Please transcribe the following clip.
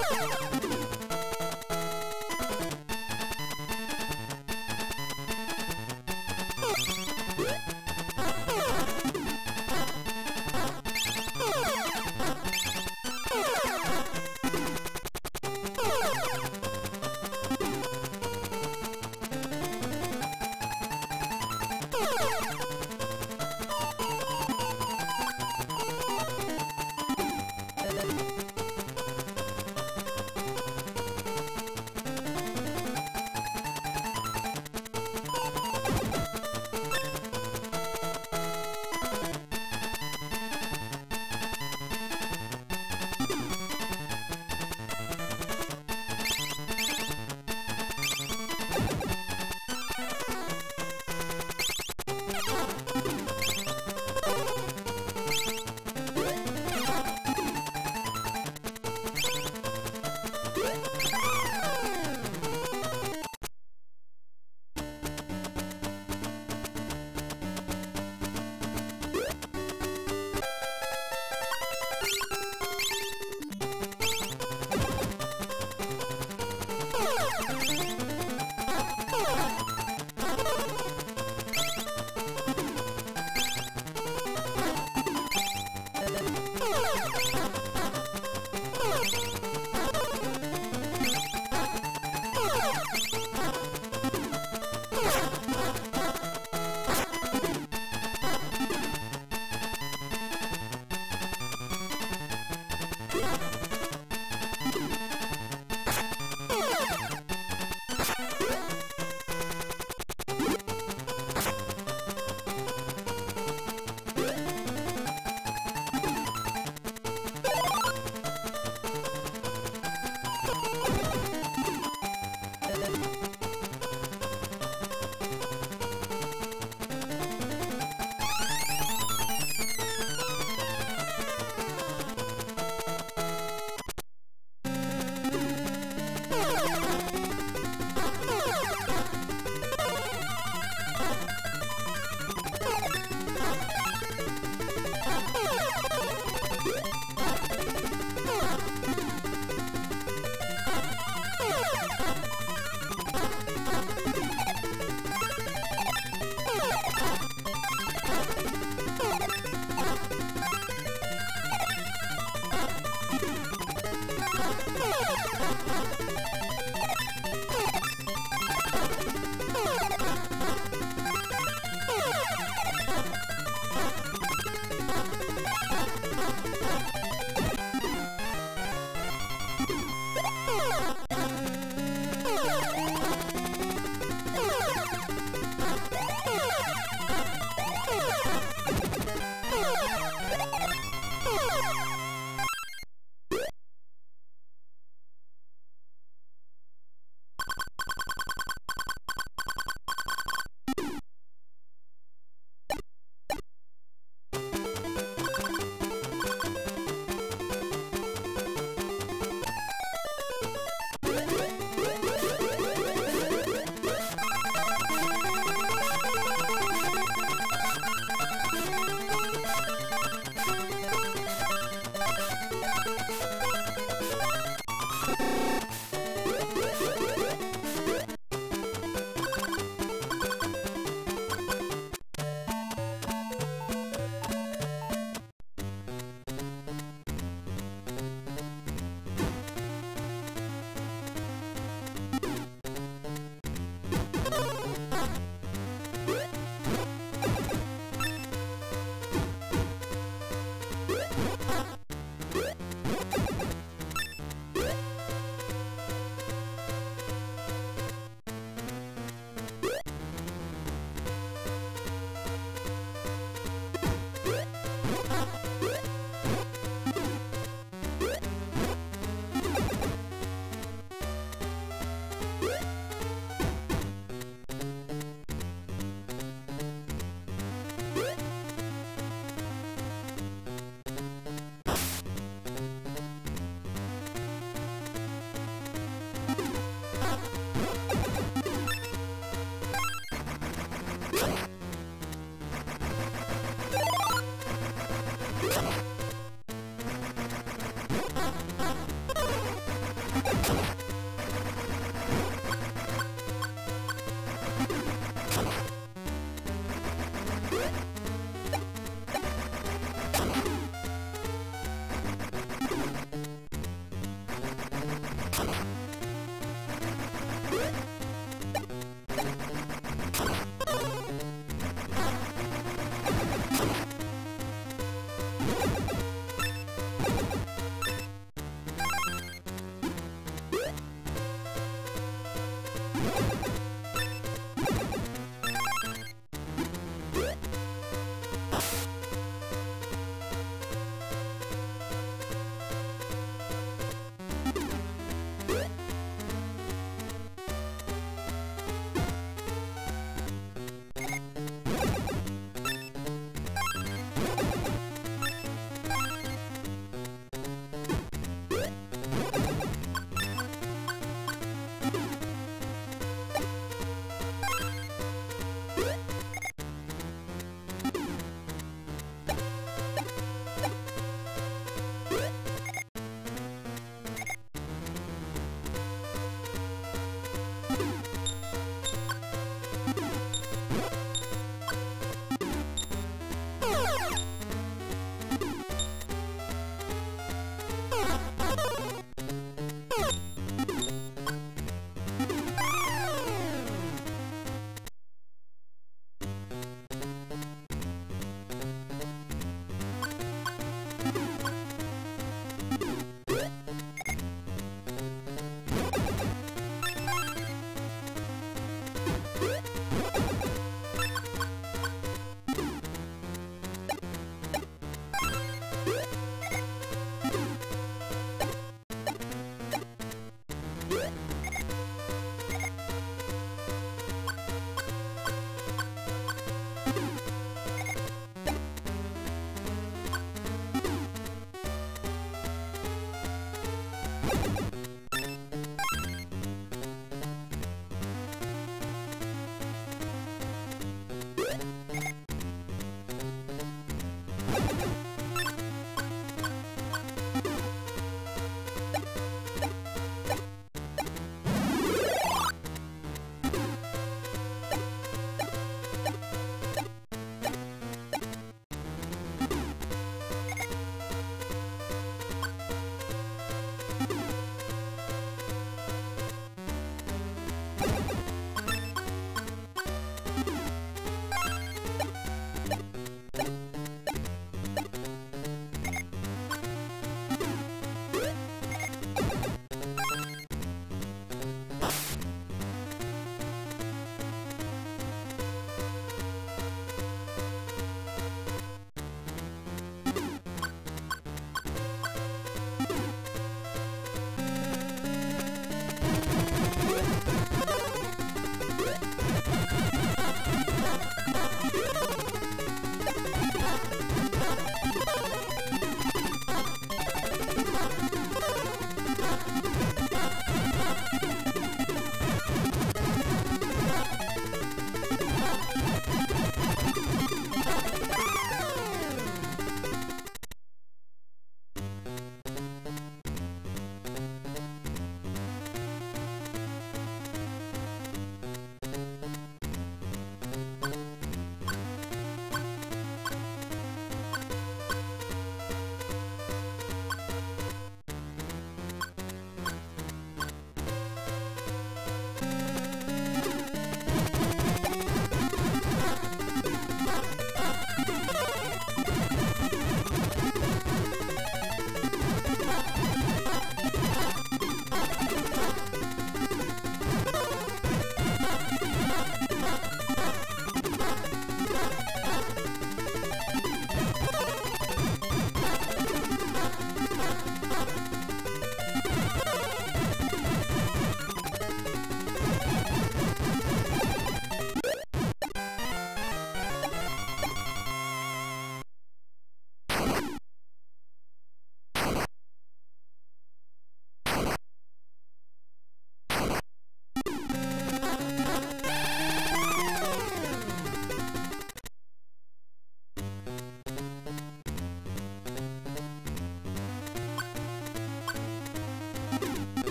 Ha ha ha!